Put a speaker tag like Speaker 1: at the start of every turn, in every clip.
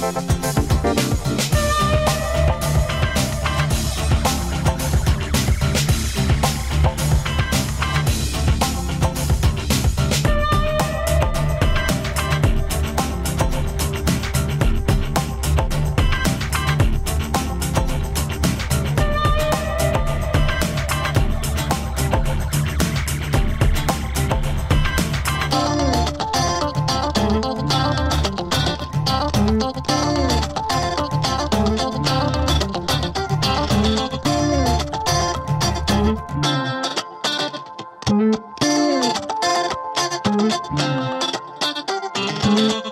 Speaker 1: Thank Thank you.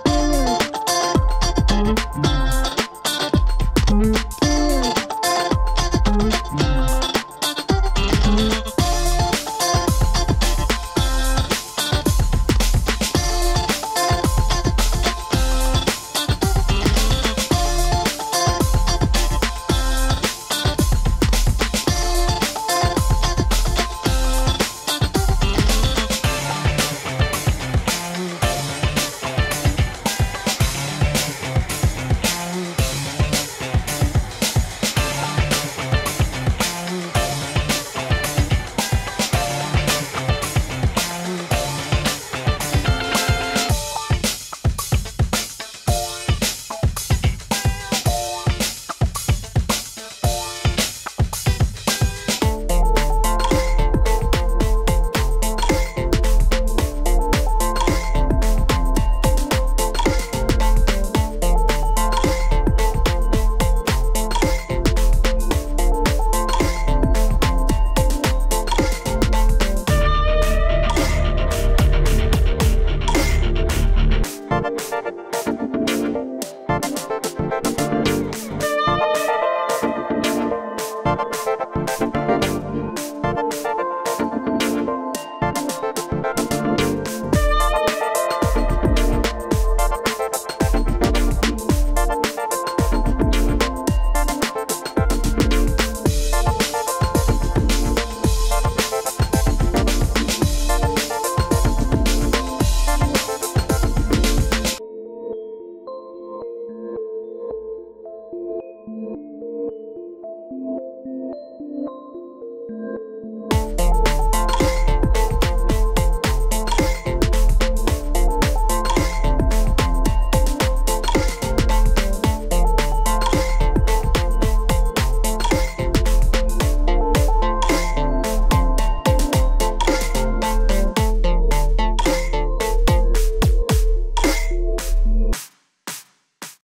Speaker 2: Thank you.